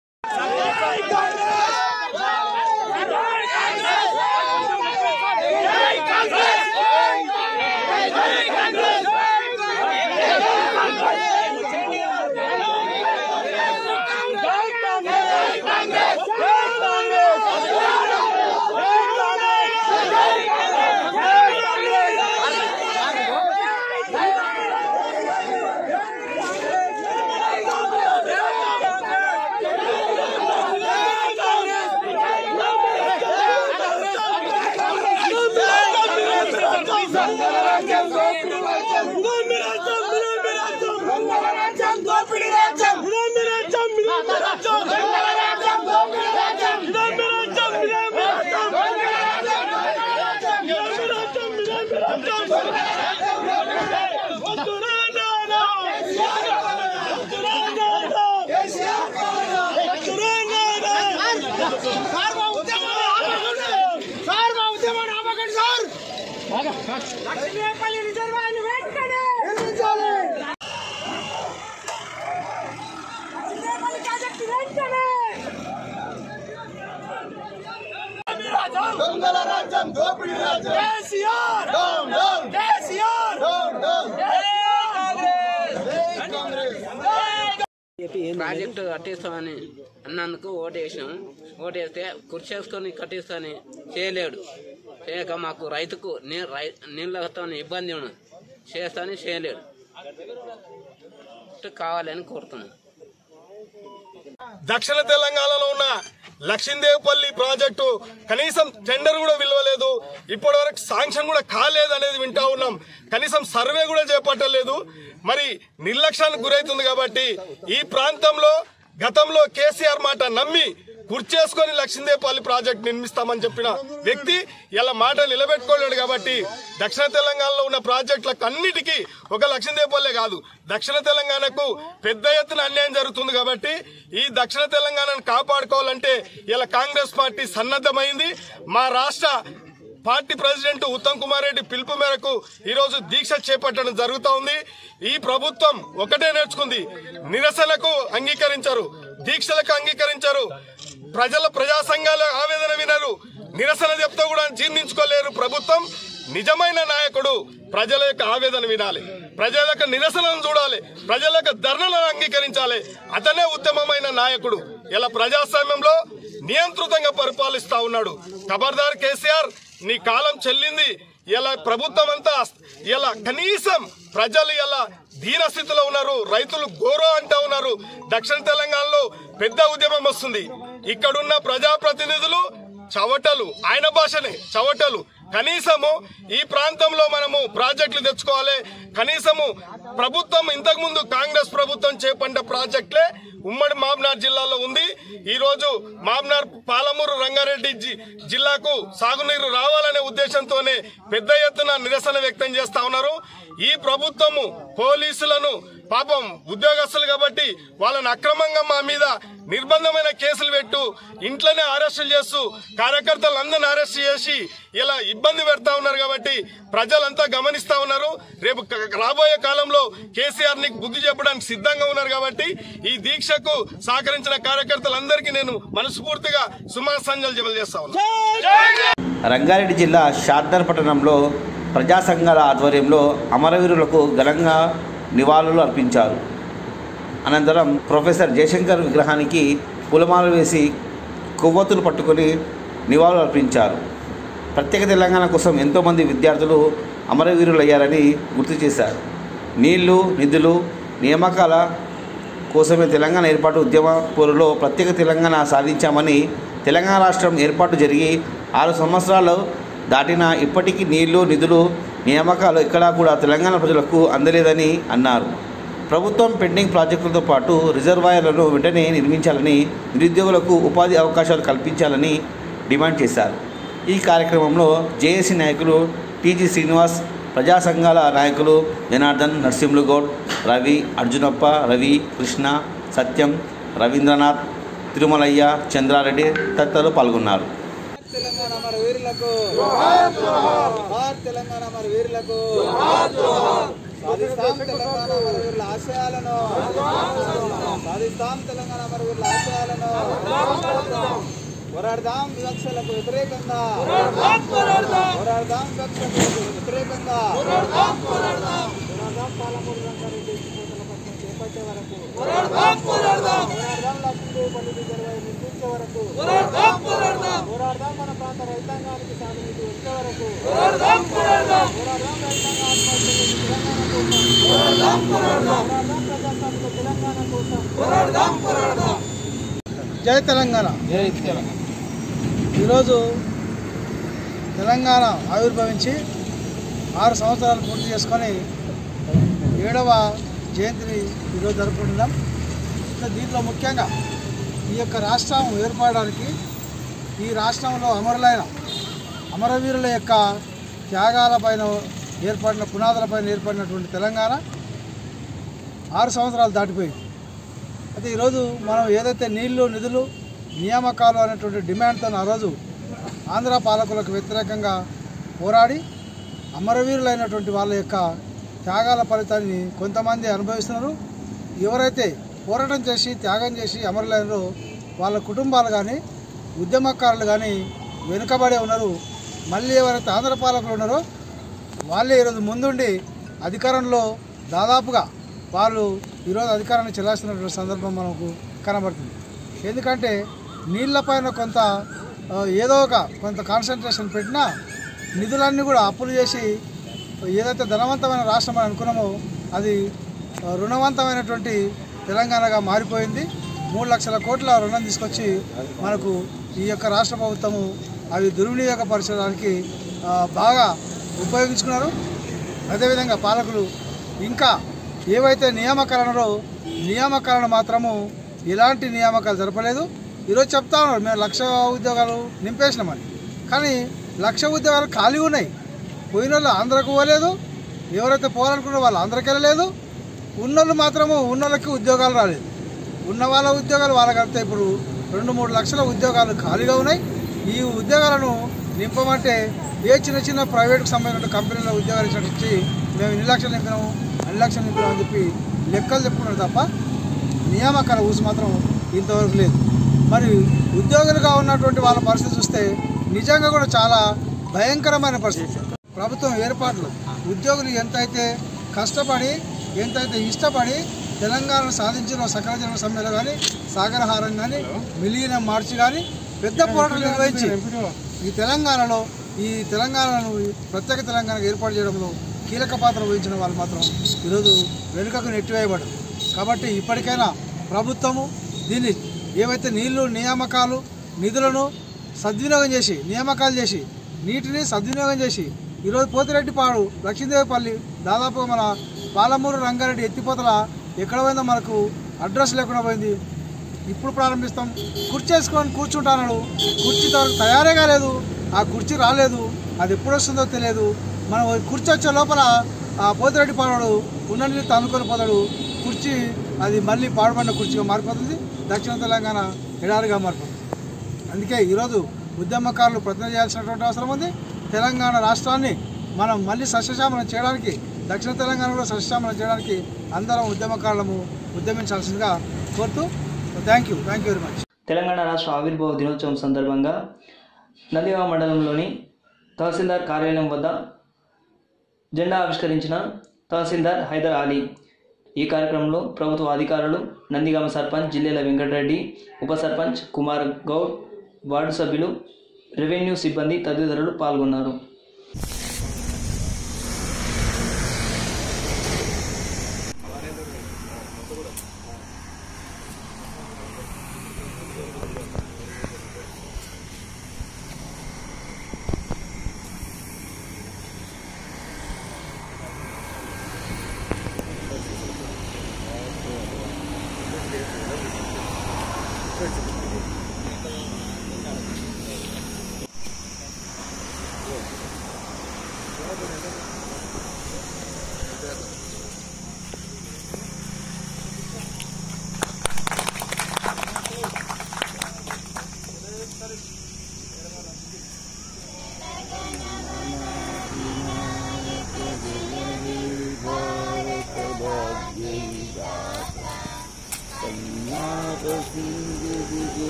చేస్తే వేస్తే కుర్చేసుకొని కట్టిస్తాని చేయలేడు. చేయక మాకు రైతుకు నీ రై నీళ్ళతో ఇబ్బంది ఉన్నది. చేస్తాని చేయలేడు. కావాలని కోరుతున్నాను దక్షిణ తెలంగాణలో ఉన్న లక్ష్మీదేవపల్లి ప్రాజెక్టు కనీసం టెండర్ కూడా విలువలేదు. ఇప్పటి వరకు శాంక్షన్ కూడా కాలేదు అనేది వింటా ఉన్నాం. కనీసం సర్వే కూడా చేపట్టలేదు. మరి నిర్లక్ష్యానికి గురవుతుంది కాబట్టి ఈ ప్రాంతంలో గతంలో కేసీఆర్ మాట నమ్మి గుర్చేసుకొని లక్ష్మీదేపల్లి ప్రాజెక్ట్ నిర్మిస్తామని చెప్పిన వ్యక్తి ఇలా మాట నిలబెట్టుకోలేడు కాబట్టి దక్షిణ తెలంగాణలో ఉన్న ప్రాజెక్టులకు అన్నిటికీ ఒక లక్ష్మీదేపల్లే కాదు. దక్షిణ తెలంగాణకు పెద్ద ఎత్తున అన్యాయం జరుగుతుంది కాబట్టి ఈ దక్షిణ తెలంగాణను కాపాడుకోవాలంటే ఇలా కాంగ్రెస్ పార్టీ సన్నద్ధమైంది. మా రాష్ట్ర పార్టీ ప్రెసిడెంట్ ఉత్తమ్ కుమార్ రెడ్డి పిలుపు మేరకు ఈరోజు దీక్ష చేపట్టడం జరుగుతూ ఉంది ఈ ప్రభుత్వం ఒకటే నేర్చుకుంది. నిరసనకు అంగీకరించరు. దీక్షలకు అంగీకరించరు. ప్రజల ప్రజా సంఘాల ఆవేదన వినరు. నిరసన చెప్తే కూడా జీర్ణించుకోలేరు ప్రభుత్వం. నిజమైన నాయకుడు ప్రజల యొక్క ఆవేదన వినాలి. ప్రజల యొక్క నిరసనను చూడాలి. ప్రజల యొక్క ధర్నలను అంగీకరించాలి. అతనే ఉత్తమమైన నాయకుడు. ఇలా ప్రజాస్వామ్యంలో నియంత్రితంగా పరిపాలిస్తా ఉన్నాడు. ఖబర్దార్ కేసీఆర్ నీ కాలం చెల్లింది. ఇలా ప్రభుత్వం అంతా ఇలా కనీసం ప్రజలు ఇలా దీనస్థితిలో ఉన్నారు రైతులు గోరో అంటా ఉన్నారు. దక్షిణ తెలంగాణలో పెద్ద ఉద్యమం వస్తుంది. ఇక్కడున్న ప్రజాప్రతినిధులు చవటలు ఆయన భాషనే చవటలు. కనీసము ఈ ప్రాంతంలో మనము ప్రాజెక్టులు తెచ్చుకోవాలి. కనీసము ప్రభుత్వం ఇంతకుముందు కాంగ్రెస్ ప్రభుత్వం చేపట్టిన ప్రాజెక్టులే ఉమ్మడి మామ్నార్ జిల్లాలో ఉంది. ఈరోజు మామ్నార్ పాలమూరు రంగారెడ్డి జి- జిల్లాకు సాగునీరు రావాలనే ఉద్దేశంతోనే పెద్ద ఎత్తున నిరసన వ్యక్తం చేస్తా ఉన్నారు. ఈ ప్రభుత్వము పోలీసులను పాపం ఉద్యోగస్తులు కాబట్టి వాళ్ళని అక్రమంగా మా మీద నిర్బంధమైన కేసులు పెట్టు ఇంట్లోనే అరెస్టులు చేస్తూ కార్యకర్తలందరినీ అరెస్ట్ చేసి ఇలా ఇబ్బంది పెడతా ఉన్నారు కాబట్టి ప్రజలంతా గమనిస్తా ఉన్నారు. రేపు రాబోయే కాలంలో కేసీఆర్ని బుద్ధి చెప్పడానికి సిద్ధంగా ఉన్నారు కాబట్టి ఈ దీక్షకు సహకరించిన కార్యకర్తలందరికీ నేను మనస్ఫూర్తిగా సుమాసంజలు తెలియజేస్తా ఉన్నాను రంగారెడ్డి జిల్లా షార్దర్ పట్టణంలో ప్రజా సంఘాల ఆధ్వర్యంలో అమరవీరులకు ఘనంగా నివాళులు అర్పించారు. అనంతరం ప్రొఫెసర్ జయశంకర్ విగ్రహానికి పూలమాలలు వేసి కొవ్వొత్తులు పట్టుకొని నివాళులు అర్పించారు. ప్రత్యేక తెలంగాణ కోసం ఎంతోమంది విద్యార్థులు అమరవీరులయ్యారని గుర్తు చేశారు. నీళ్ళు నిధులు నియామకాల కోసమే తెలంగాణ ఏర్పాటు ఉద్యమ పోరులో ప్రత్యేక తెలంగాణ సాధించామని తెలంగాణ రాష్ట్రం ఏర్పాటు జరిగి ఆరు సంవత్సరాలు దాటినా ఇప్పటికీ నీళ్ళు నిధులు నియామకాలు ఇక్కడ కూడా తెలంగాణ ప్రజలకు అందలేదని అన్నారు. ప్రభుత్వం పెండింగ్ ప్రాజెక్టులతో పాటు రిజర్వాయర్లను వెంటనే నిర్మించాలని నిరుద్యోగులకు ఉపాధి అవకాశాలు కల్పించాలని డిమాండ్ చేశారు. ఈ కార్యక్రమంలో జేఏసీ నాయకులు టీజీ శ్రీనివాస్ ప్రజా సంఘాల నాయకులు జనార్దన్ నరసింహులు గౌడ్ రవి అర్జునప్ప రవి కృష్ణ సత్యం రవీంద్రనాథ్ తిరుమలయ్య చంద్రారెడ్డి తదితరులు పాల్గొన్నారు. తెలంగాణ మన వీరులకు. జోహార్ తెలంగాణ మన వీరులకు. సాధిస్తాం తెలంగాణ మన వీరుల ఆశయాలను. సాధిస్తాం తెలంగాణ మన వీరుల ఆశయాలను. పోరాడదాం. వివక్షలకు వ్యతిరేకంగా. పోరాడదాం వివక్షలకు వ్యతిరేకంగా. పోరాడదాం పాలమూరు వరకు పోరాడదాం లక్ష్మీదేవి పల్లి రిజర్వాయర్ నిర్మించే వరకు పోరాడదాం మన ప్రాంత రైతాంగానికి సాగునీటి వచ్చే వరకు పోరాడదాం రైతాంగ ఆత్మహత్యలు తెలంగాణ కోసం పోరాడదాం ప్రజాస్వామిక తెలంగాణ కోసం జై తెలంగాణ. జై తెలంగాణ. ఈరోజు తెలంగాణ ఆవిర్భవించి ఆరు సంవత్సరాలు పూర్తి చేసుకొని ఏడవ జయంతిని ఈరోజు జరుపుకుంటున్నాం. ఇంకా దీంట్లో ముఖ్యంగా ఈ యొక్క రాష్ట్రం ఏర్పడడానికి ఈ రాష్ట్రంలో అమరులైన అమరవీరుల యొక్క త్యాగాలపైన ఏర్పడిన పునాదులపైన ఏర్పడినటువంటి తెలంగాణ ఆరు సంవత్సరాలు దాటిపోయింది. అయితే ఈరోజు మనం ఏదైతే నీళ్ళు నిధులు నియామకాలు అనేటువంటి డిమాండ్తో ఆ రోజు ఆంధ్ర పాలకులకు వ్యతిరేకంగా పోరాడి అమరవీరులైనటువంటి వాళ్ళ యొక్క త్యాగాల ఫలితాన్ని కొంతమంది అనుభవిస్తున్నారు. ఎవరైతే పోరాటం చేసి త్యాగం చేసి అమరులైనరో వాళ్ళ కుటుంబాలు కానీ ఉద్యమకారులు కానీ వెనుకబడే ఉన్నారు. మళ్ళీ ఎవరైతే ఆంధ్ర పాలకులు ఉన్నారో వాళ్ళే ఈరోజు ముందుండి అధికారంలో దాదాపుగా వాళ్ళు ఈరోజు అధికారాన్ని చెల్లాస్తున్నటువంటి సందర్భం మనకు కనబడుతుంది. ఎందుకంటే నీళ్ళపైన కొంత ఏదో ఒక కొంత కాన్సన్ట్రేషన్ పెట్టినా నిధులన్నీ కూడా అప్పులు చేసి ఏదైతే ధనవంతమైన రాష్ట్రం అని అనుకున్నామో అది రుణవంతమైనటువంటి తెలంగాణగా మారిపోయింది. మూడు లక్షల కోట్ల రుణం తీసుకొచ్చి మనకు ఈ యొక్క రాష్ట్ర ప్రభుత్వము అవి దుర్వినియోగపరచడానికి బాగా ఉపయోగించుకున్నారు. అదేవిధంగా పాలకులు ఇంకా ఏవైతే నియామకరణలో నియామకాలను మాత్రము ఎలాంటి నియామకాలు జరపలేదు. ఈరోజు చెప్తా ఉన్నారు మేము లక్ష ఉద్యోగాలు నింపేసినామని. కానీ లక్ష ఉద్యోగాలు ఖాళీ ఉన్నాయి. పోయిన వాళ్ళు ఆంధ్రకు పోలేదు. ఎవరైతే పోవాలనుకున్నారో వాళ్ళు ఆంధ్రకి వెళ్ళలేదు. ఉన్నోళ్ళు మాత్రము ఉన్నోళ్ళకి ఉద్యోగాలు రాలేదు. ఉన్న వాళ్ళ ఉద్యోగాలు వాళ్ళకి ఇప్పుడు రెండు మూడు లక్షల ఉద్యోగాలు ఖాళీగా ఉన్నాయి. ఈ ఉద్యోగాలను నింపమంటే ఏ చిన్న చిన్న ప్రైవేట్కి సంబంధించిన కంపెనీలో ఉద్యోగాలు ఇచ్చి మేము ఇన్ని లక్షలు నింపినాము? అన్ని లక్షలు నింపినాం అని చెప్పి లెక్కలు చెప్పుకున్నారు తప్ప నియామకాల ఊసి మాత్రం ఇంతవరకు లేదు. మరి ఉద్యోగులుగా ఉన్నటువంటి వాళ్ళ పరిస్థితి చూస్తే నిజంగా కూడా చాలా భయంకరమైన పరిస్థితి. ప్రభుత్వం ఏర్పాట్లు ఉద్యోగులు ఎంతైతే కష్టపడి ఎంతైతే ఇష్టపడి తెలంగాణను సాధించిన సకల జన సమ్మెలో కానీ సాగరహారం కానీ మిలియనం మార్చి కానీ పెద్ద పోరాటాలు నిర్వహించి ఈ తెలంగాణలో ఈ తెలంగాణను ప్రత్యేక తెలంగాణకు ఏర్పాటు చేయడంలో కీలక పాత్ర వహించిన వాళ్ళు మాత్రం ఈరోజు వెనుకకు నెట్టివేయబడ్డారు. కాబట్టి ఇప్పటికైనా ప్రభుత్వము దీన్ని ఏవైతే నీళ్ళు నియామకాలు నిధులను సద్వినియోగం చేసి నియామకాలు చేసి నీటిని సద్వినియోగం చేసి ఈరోజు పోతిరెడ్డిపాడు లక్ష్మీదేవిపల్లి దాదాపు మన పాలమూరు రంగారెడ్డి ఎత్తిపోతల ఎక్కడ పోయిందో మనకు అడ్రస్ లేకుండా పోయింది. ఇప్పుడు ప్రారంభిస్తాం. కుర్చీ వేసుకొని కూర్చుంటాను కుర్చీ ఇంతవరకు తయారే కాలేదు. ఆ కుర్చీ రాలేదు. అది ఎప్పుడు వస్తుందో తెలియదు. మనం కుర్చీ వచ్చే లోపల ఆ పోతిరెడ్డి పాడు ఉన్నన్ని తనుకొని పోతాడు. కుర్చీ అది మళ్ళీ పాడుబడిన కుర్చీగా మారిపోతుంది. దక్షిణ తెలంగాణ ఎడారిగా మారిపోతుంది. అందుకే ఈరోజు ఉద్యమకారులు ప్రతిన చేయాల్సినటువంటి అవసరం ఉంది. తెలంగాణ రాష్ట్రాన్ని మనం మళ్ళీ సస్యశామనం చేయడానికి దక్షిణ తెలంగాణలో సస్యశామనం చేయడానికి అందరం ఉద్యమకారులము ఉద్యమించాల్సిందిగా కోరుతూ thank you thank you very much Telangana రాష్ట్ర ఆవిర్భావ దినోత్సవం సందర్భంగా నందిగామ మండలంలోని తహసీల్దార్ కార్యాలయం వద్ద జెండా ఆవిష్కరించిన తహసీల్దార్ హైదర్ అలీ. ఈ కార్యక్రమంలో ప్రభుత్వ అధికారులు నందిగామ సర్పంచ్ జిల్లేల వెంకటరెడ్డి ఉప సర్పంచ్ కుమార్ గౌడ్ వార్డు సభ్యులు రెవెన్యూ సిబ్బంది తదితరులు పాల్గొన్నారు.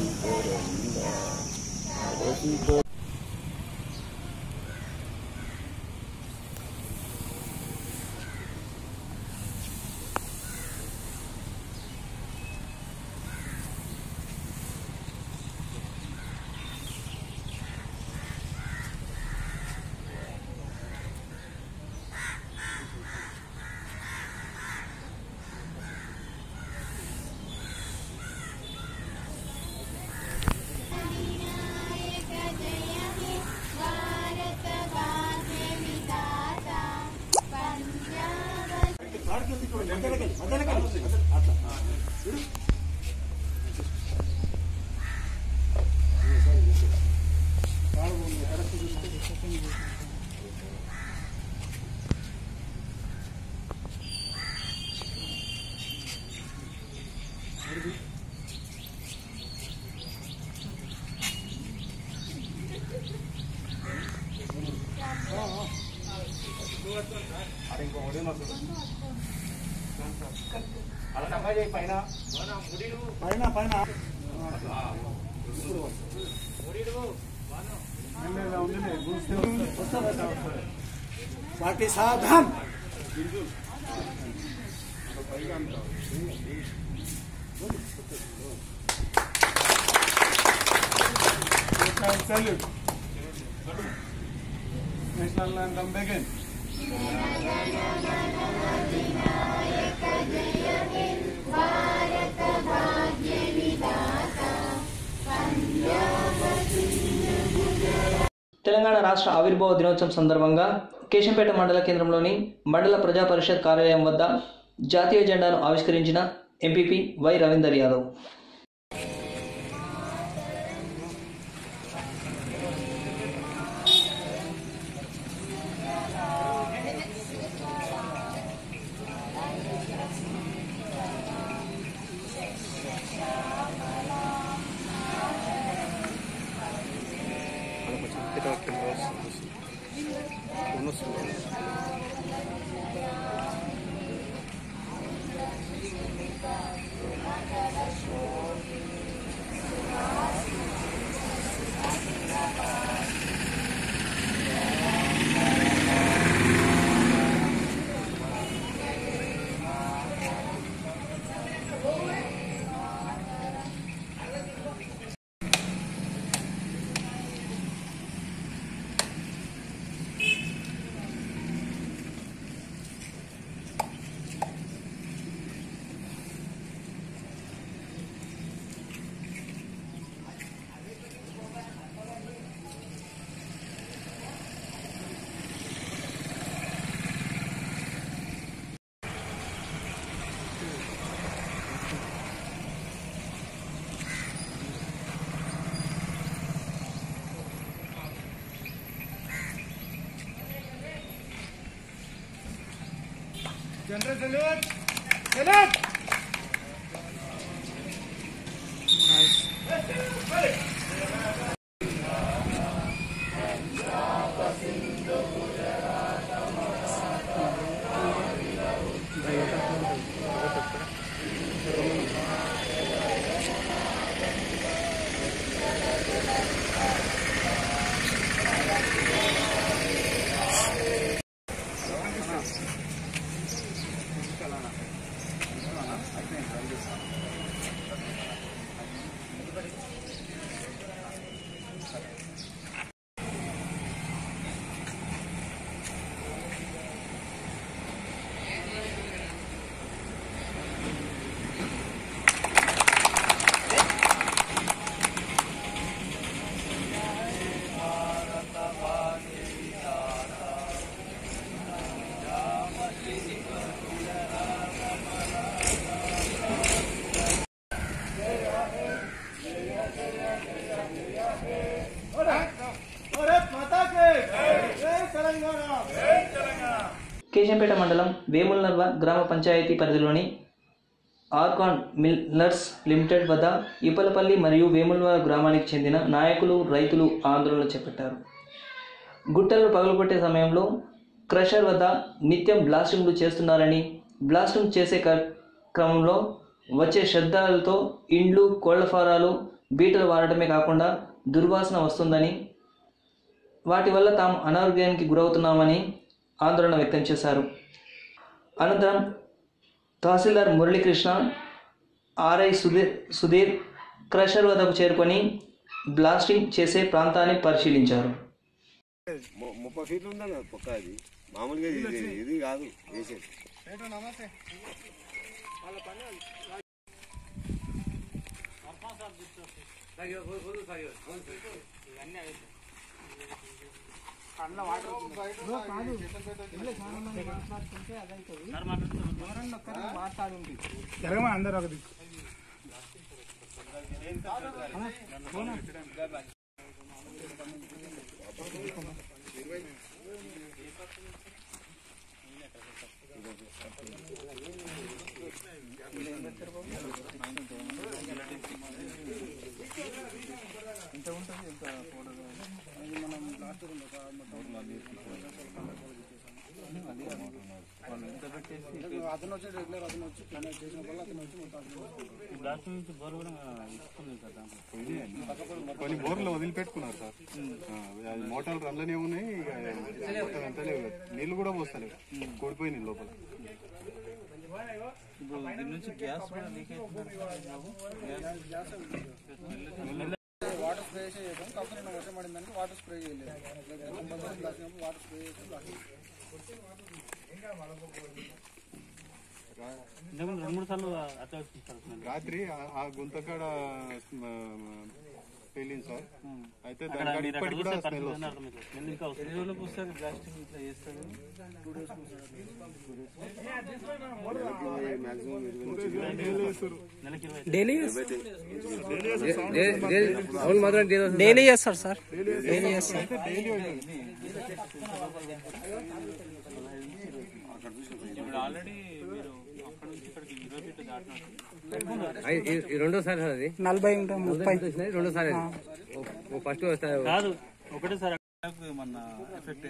I that we పైన పైన వాటి సాధం Salute. National anthem begin. Telangana రాష్ట్ర ఆవిర్భావ దినోత్సవం సందర్భంగా కేశంపేట మండల కేంద్రంలోని మండల ప్రజా పరిషత్ కార్యాలయం వద్ద జాతీయ జెండాను ఆవిష్కరించిన MPP Y Ravinder Yadav. General salute. Salute. Vemulanarva గ్రామ పంచాయతీ పరిధిలోని ఆర్కాన్ మిల్లర్స్ లిమిటెడ్ వద్ద ఇపలపల్లి మరియు వేములనర్వ గ్రామానికి చెందిన నాయకులు రైతులు ఆందోళన చేపట్టారు. గుట్టలు పగలగొట్టే సమయంలో క్రషర్ వద్ద నిత్యం బ్లాస్టింగ్లు చేస్తున్నారని బ్లాస్టింగ్ చేసే క్రమంలో వచ్చే శబ్దాలతో ఇండ్లు కోళ్ళ ఫారాలు బీటలు వాడటమే కాకుండా దుర్వాసన వస్తుందని వాటి వల్ల తాము అనారోగ్యానికి గురవుతున్నామని ఆందోళన వ్యక్తం చేశారు. అనంతరం తహసీల్దార్ మురళీకృష్ణ ఆర్ఐ సుధీర్ సుధీర్ క్రషర్ వద్దకు చేరుకొని బ్లాస్టింగ్ చేసే ప్రాంతాన్ని పరిశీలించారు. ముప్పై ఫీట్లు ఉందన్న పక్క అది? మామూలుగా ఇది కాదు వేసేది. జరగమా అందరు ఒక దిక్కు అతను వచ్చి రెగ్యులర్ అతను వచ్చి ప్లాన్ చేసిన వల్ల అతను వచ్చి మొత్తం కొన్ని బోర్లు వదిలిపెట్టుకున్నారు సార్. అది మోటార్లు రన్లనే ఉన్నాయి లేవు నీళ్ళు కూడా పోస్తలేవు. కూడిపోయినాయి లోపల. ఇప్పుడు దీని నుంచి గ్యాస్ కూడా లీక్ వాటర్ స్ప్రే చేయడం కాకపోతే వర్షం పడిందానికి వాటర్ స్ప్రే చేయలేదు. వాటర్ స్ప్రే చేసి గ్లాస్ రెండు మూడు సార్లు అట్లా వచ్చింది రాత్రి ఆ- గుంతకాడ ఆ, పేలింది సార్. అయితే ఇప్పటికి కూడా స్మెల్ డైలీ అవును మాత్రం డైలీ చేస్తారు సార్. డైలీ చేస్తారు. ఇప్పుడు ఆల్రెడీ రెండోసారి అది? నలభై ముప్పై. రెండోసారి. ఫస్ట్ కాదు ఒకటే సార్ మన ఎఫెక్ట్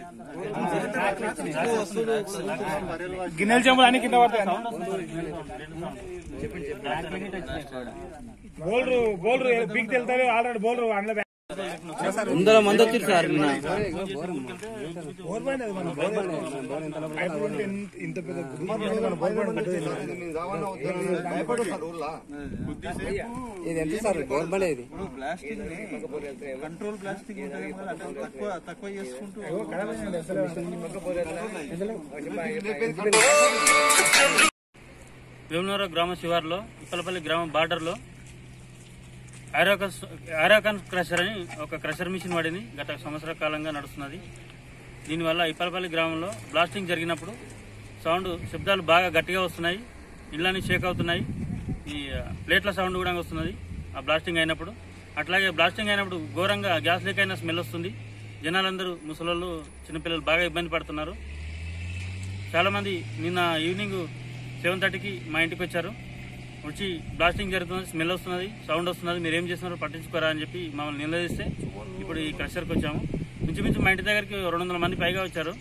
గిన్నెల చెంబులు అన్ని కింద పడతాయి బౌలరు బౌలరు బిగ్ తెలుతారు ఆల్రెడీ బౌలరు అందులో వందల మంది వచ్చారు సార్ నిన్న. ఇంత పెద్ద ఇది ఎంత సార్? గవర్నమెంట్ ఇది. ప్లాస్టిక్ కంట్రోల్ ప్లాస్టిక్ ఉంటుంది కదా, అట్లా తక్కువ తక్కువ చేసుకుంటూ వేమునూరు గ్రామ శివారులో ఉప్పలపల్లి గ్రామం బార్డర్లో ఆరోకన్ ఆరోకన్ క్రషర్ అని ఒక క్రషర్ మిషన్ వాడింది గత సంవత్సర కాలంగా నడుస్తున్నది. దీనివల్ల ఇప్పలపల్లి గ్రామంలో బ్లాస్టింగ్ జరిగినప్పుడు సౌండ్ శబ్దాలు బాగా గట్టిగా వస్తున్నాయి ఇళ్ళని షేక్ అవుతున్నాయి. ఈ ప్లేట్ల సౌండ్ కూడా వస్తున్నది ఆ బ్లాస్టింగ్ అయినప్పుడు. అట్లాగే బ్లాస్టింగ్ అయినప్పుడు ఘోరంగా గ్యాస్ లీక్ అయిన స్మెల్ వస్తుంది. జనాలందరూ ముసలోళ్ళు చిన్నపిల్లలు బాగా ఇబ్బంది పడుతున్నారు. చాలామంది నిన్న ఈవినింగ్ సెవెన్ థర్టీకి మా ఇంటికి వచ్చారు. వచ్చి బ్లాస్టింగ్ జరుగుతుంది స్మెల్ వస్తున్నది సౌండ్ వస్తున్నది మీరు ఏం చేస్తున్నారో పట్టించుకోరా అని చెప్పి మమ్మల్ని నిలదీస్తే ఇప్పుడు ఈ క్రషర్కి వచ్చాము. ఇంచుమించు మా ఇంటి దగ్గరికి రెండు వందల మంది పైగా వచ్చారు.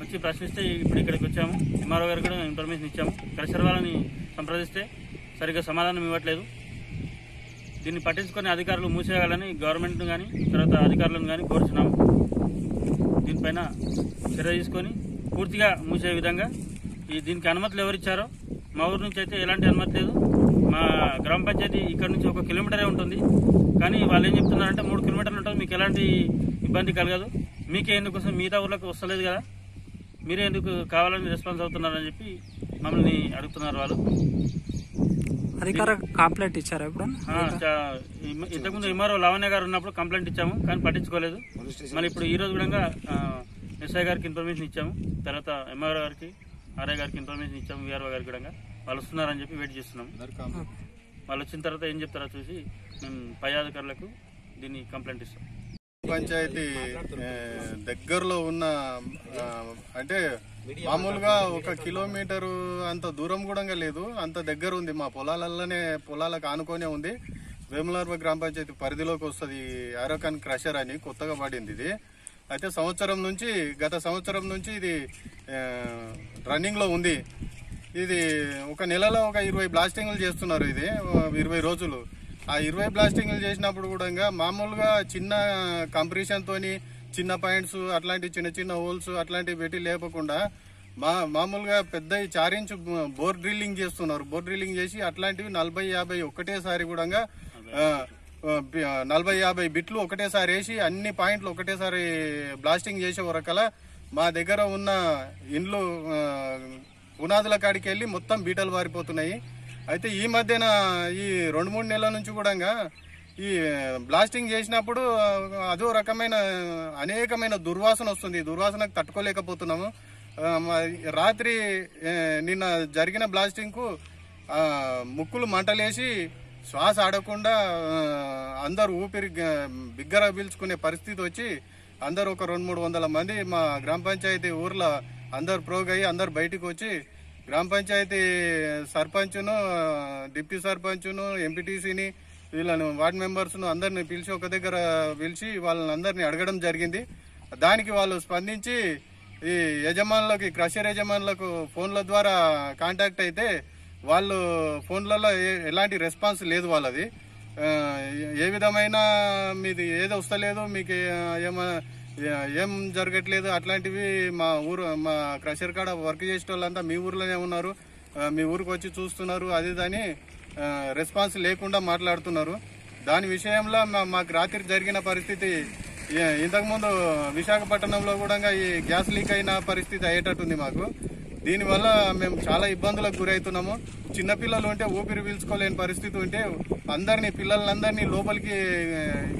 వచ్చి ప్రశ్నిస్తే ఇప్పుడు ఇక్కడికి వచ్చాము. ఎంఆర్ఓ గారు కూడా ఇన్ఫర్మేషన్ ఇచ్చాము. క్రషర్ వాళ్ళని సంప్రదిస్తే సరిగ్గా సమాధానం ఇవ్వట్లేదు. దీన్ని పట్టించుకొని అధికారులు మూసేయాలని గవర్నమెంట్ను కానీ తర్వాత అధికారులను కానీ కోరుచున్నాము. దీనిపైన చర్య తీసుకొని పూర్తిగా మూసే విధంగా ఈ దీనికి అనుమతులు ఎవరిచ్చారో మా ఊరు నుంచి అయితే ఎలాంటి అనుమతి లేదు. మా గ్రామ పంచాయతీ ఇక్కడ నుంచి ఒక కిలోమీటరే ఉంటుంది. కానీ వాళ్ళు ఏం చెప్తున్నారంటే మూడు కిలోమీటర్లు ఉంటుంది. మీకు ఎలాంటి ఇబ్బంది కలగదు. మీకే ఎందుకోసం మిగతా ఊర్లకు వస్తలేదు కదా. మీరే ఎందుకు కావాలని రెస్పాన్స్ అవుతున్నారని చెప్పి మమ్మల్ని అడుగుతున్నారు వాళ్ళు. అధికార కంప్లైంట్ ఇచ్చారా ఇప్పుడు ఇంతకుముందు ఎంఆర్ఓ లావణ్య గారు ఉన్నప్పుడు కంప్లైంట్ ఇచ్చాము కానీ పట్టించుకోలేదు. మళ్ళీ ఇప్పుడు ఈ రోజు కూడా ఎస్ఐ గారికి ఇన్ఫర్మేషన్ ఇచ్చాము. తర్వాత ఎంఆర్ఓ గారికి ఆర్య గారికి ఇన్ఫర్మేషన్ ఇచ్చాము వీఆర్ఓ గారికి కూడా వాళ్ళు వస్తున్నారని చెప్పి వెయిట్ చేస్తున్నాము వాళ్ళు వచ్చిన తర్వాత ఏం చెప్తారో చూసి మేము పై అధికారులకు దీన్ని కంప్లైంట్ ఇస్తాం. పంచాయతీ దగ్గరలో ఉన్న అంటే మామూలుగా ఒక కిలోమీటరు అంత దూరం కూడా లేదు. అంత దగ్గర ఉంది. మా పొలాలలోనే పొలాలకు ఆనుకొనే ఉంది. వేములార్వ గ్రామ పంచాయతీ పరిధిలోకి వస్తుంది. ఆరోకాన్ క్రషర్ అని కొత్తగా పడింది ఇది. అయితే సంవత్సరం నుంచి గత సంవత్సరం నుంచి ఇది రన్నింగ్లో ఉంది. ఇది ఒక నెలలో ఒక ఇరవై బ్లాస్టింగ్లు చేస్తున్నారు ఇది ఇరవై రోజులు. ఆ ఇరవై బ్లాస్టింగ్లు చేసినప్పుడు కూడా మామూలుగా చిన్న కంప్రెషన్తో చిన్న పాయింట్స్ అట్లాంటి చిన్న చిన్న హోల్స్ అట్లాంటివి పెట్టి లేపకుండా మా మామూలుగా పెద్ద చారించు బోర్ డ్రిల్లింగ్ చేస్తున్నారు. బోర్ డ్రిల్లింగ్ చేసి అట్లాంటివి నలభై యాభై ఒకటేసారి కూడా నలభై యాభై బిట్లు ఒకటేసారి వేసి అన్ని పాయింట్లు ఒకటేసారి బ్లాస్టింగ్ చేసే వరకల మా దగ్గర ఉన్న ఇండ్లు పునాదుల కాడికి వెళ్ళి మొత్తం బీటలు పారిపోతున్నాయి అయితే ఈ మధ్యన ఈ రెండు మూడు నెలల నుంచి కూడా ఈ బ్లాస్టింగ్ చేసినప్పుడు అదో రకమైన అనేకమైన దుర్వాసన వస్తుంది. ఈ దుర్వాసనకు తట్టుకోలేకపోతున్నాము. రాత్రి నిన్న జరిగిన బ్లాస్టింగ్కు ముక్కులు మంటలేసి శ్వాస ఆడకుండా అందరు ఊపిరి బిగ్గర పీల్చుకునే పరిస్థితి వచ్చి అందరు ఒక రెండు మూడు వందల మంది మా గ్రామ పంచాయతీ ఊర్లో అందరు ప్రోగయ్యి అందరు బయటికి వచ్చి గ్రామ పంచాయతీ సర్పంచ్ను డిప్యూటీ సర్పంచ్ను ఎంపీటీసీని వీళ్ళను వార్డ్ మెంబర్స్ను అందరిని పిలిచి ఒక దగ్గర పిలిచి వాళ్ళని అందరిని అడగడం జరిగింది. దానికి వాళ్ళు స్పందించి ఈ యజమానులకి క్రషర్ యజమానులకు ఫోన్ల ద్వారా కాంటాక్ట్ అయితే వాళ్ళు ఫోన్లలో ఏ- ఎలాంటి రెస్పాన్స్ లేదు వాళ్ళది. ఏ- విధమైన మీది ఏది వస్తలేదు మీకు ఏమ ఏం జరగట్లేదు అట్లాంటివి మా ఊరు మా క్రషర్ కాడ వర్క్ చేసే వాళ్ళంతా మీ ఊర్లోనే ఉన్నారు. మీ ఊరికి వచ్చి చూస్తున్నారు అది దాని రెస్పాన్స్ లేకుండా మాట్లాడుతున్నారు. దాని విషయంలో మా- మాకు రాత్రి జరిగిన పరిస్థితి ఇంతకుముందు విశాఖపట్నంలో కూడా ఈ గ్యాస్ లీక్ అయిన పరిస్థితి అయ్యేటట్టుంది మాకు. దీనివల్ల మేము చాలా ఇబ్బందులకు గురవుతున్నాము చిన్నపిల్లలు ఉంటే ఊపిరి పీల్చుకోలేని పరిస్థితి ఉంటే అందరినీ పిల్లలందరినీ లోపలికి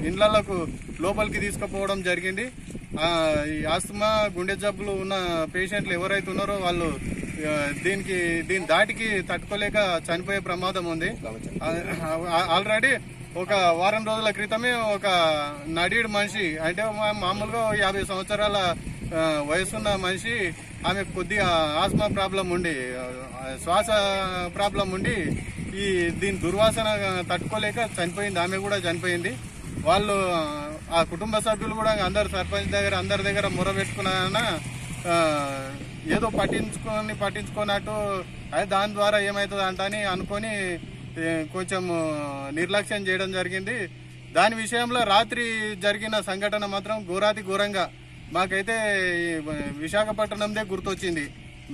ఇండ్లకు లోపలికి తీసుకుపోవడం జరిగింది. ఈ ఆస్తమా గుండె జబ్బులు ఉన్న పేషెంట్లు ఎవరైతే ఉన్నారో వాళ్ళు దీనికి దీని దాటికి తట్టుకోలేక చనిపోయే ప్రమాదం ఉంది. ఆల్రెడీ ఒక వారం రోజుల క్రితమే ఒక నడీడు మనిషి అంటే మా- మామూలుగా యాభై సంవత్సరాల వయసున్న మనిషి ఆమె కొద్దిగా ఆస్మా ప్రాబ్లం ఉండి శ్వాస ప్రాబ్లం ఉండి ఈ దీని దుర్వాసన తట్టుకోలేక చనిపోయింది. ఆమె కూడా చనిపోయింది. వాళ్ళు ఆ కుటుంబ సభ్యులు కూడా అందరు సర్పంచ్ దగ్గర అందరి దగ్గర మొర పెట్టుకున్నా ఏదో పట్టించుకొని పట్టించుకున్నట్టు అదే దాని ద్వారా ఏమవుతుంది అంటని అనుకొని కొంచెం నిర్లక్ష్యం చేయడం జరిగింది. దాని విషయంలో రాత్రి జరిగిన సంఘటన మాత్రం ఘోరాతి ఘోరంగా మాకైతే విశాఖపట్నందే గుర్తొచ్చింది.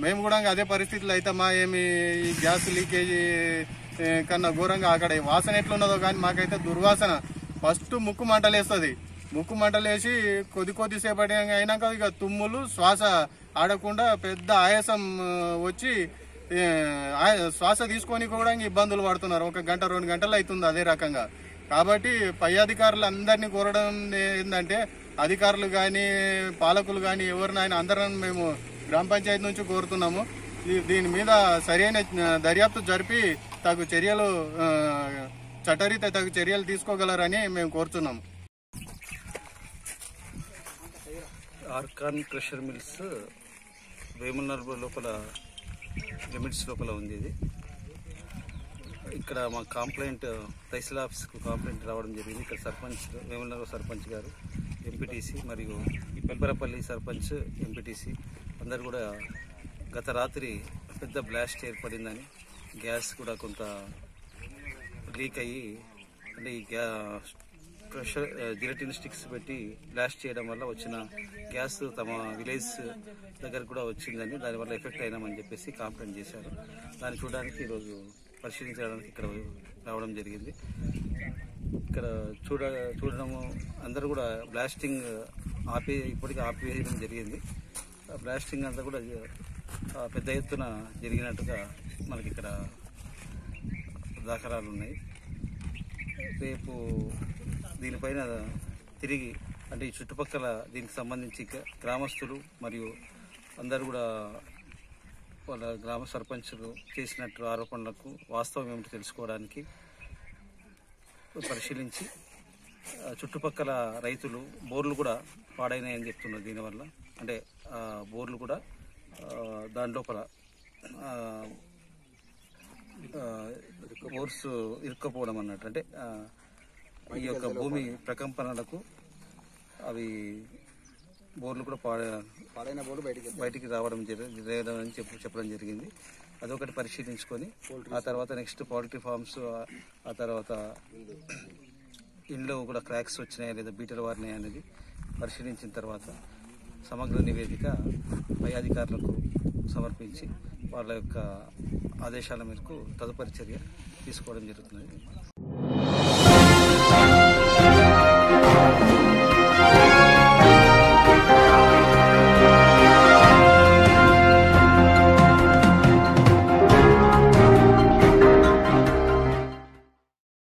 మేము కూడా అదే పరిస్థితులు అయితే మా ఏమి ఈ గ్యాస్ లీకేజీ కన్నా ఘోరంగా అక్కడ వాసన ఎట్లున్నదో కానీ మాకైతే దుర్వాసన. ఫస్ట్ ముక్కు మంటలేస్తుంది. ముక్కు మంటలేసి కొద్ది కొద్దిసేపటి అయినాక ఇక తుమ్ములు శ్వాస ఆడకుండా పెద్ద ఆయాసం వచ్చి శ్వాస తీసుకొని కూడా ఇబ్బందులు పడుతున్నారు. ఒక గంట రెండు గంటలు అవుతుంది అదే రకంగా. కాబట్టి పై అధికారులు అందరినీ కోరడం ఏంటంటే అధికారులు కానీ పాలకులు కానీ ఎవరినైనా అందరం మేము గ్రామ పంచాయతీ నుంచి కోరుతున్నాము. దీని మీద సరైన దర్యాప్తు జరిపి తగు చర్యలు చట్టరీత తగు చర్యలు తీసుకోగలరని మేము కోరుతున్నాము. ఆర్కాన్ క్రషర్ మిల్స్ వేముల లోపల లిమిట్స్ లోపల ఉంది ఇది. ఇక్కడ మా కంప్లైంట్ తహసీల్ ఆఫీస్కు కంప్లైంట్ రావడం జరిగింది. ఇక్కడ సర్పంచ్ వేములనగర్ సర్పంచ్ గారు ఎంపీటీసీ మరియు పెంపరపల్లి సర్పంచ్ ఎంపీటీసీ అందరు కూడా గత రాత్రి పెద్ద బ్లాస్ట్ ఏర్పడిందని గ్యాస్ కూడా కొంత లీక్ అయ్యి అంటే ఈ గ్యా ప్రెషర్ జిలటిన్ స్టిక్స్ పెట్టి బ్లాస్ట్ చేయడం వల్ల వచ్చిన గ్యాస్ తమ విలేజ్ దగ్గర కూడా వచ్చిందని దానివల్ల ఎఫెక్ట్ అయినామని చెప్పేసి కంప్లైంట్ చేశారు. దాన్ని చూడడానికి ఈరోజు పరిశీలించడానికి ఇక్కడ రావడం జరిగింది. ఇక్కడ చూడ చూడడము అందరూ కూడా బ్లాస్టింగ్ ఆపే ఇప్పటికీ ఆపివేయడం జరిగింది. ఆ బ్లాస్టింగ్ అంతా కూడా పెద్ద ఎత్తున జరిగినట్టుగా మనకి ఇక్కడ దాఖలాలు ఉన్నాయి. రేపు దీనిపైన తిరిగి అంటే ఈ చుట్టుపక్కల దీనికి సంబంధించి గ్రామస్తులు మరియు అందరు కూడా వాళ్ళ గ్రామ సర్పంచులు చేసినట్టు ఆరోపణలకు వాస్తవం ఏమిటి తెలుసుకోవడానికి పరిశీలించి చుట్టుపక్కల రైతులు బోర్లు కూడా పాడైనాయని చెప్తున్నారు దీనివల్ల. అంటే బోర్లు కూడా దాని లోపల బోర్స్ ఇరుక్కపోవడం అన్నట్టు. అంటే ఈ యొక్క భూమి ప్రకంపనలకు అవి బోర్లు కూడా పాడ పాడైన బోర్డు బయటికి బయటికి రావడం జరి- రావడం అని చెప్పి చెప్పడం జరిగింది. అదొకటి పరిశీలించుకొని ఆ తర్వాత నెక్స్ట్ పౌల్ట్రీ ఫార్మ్స్ ఆ తర్వాత ఇంట్లో కూడా క్రాక్స్ వచ్చినాయా లేదా బీటలు వారినాయా అనేది పరిశీలించిన తర్వాత సమగ్ర నివేదిక పై అధికారులకు సమర్పించి వాళ్ళ యొక్క ఆదేశాల మేరకు తదుపరి చర్య తీసుకోవడం జరుగుతుంది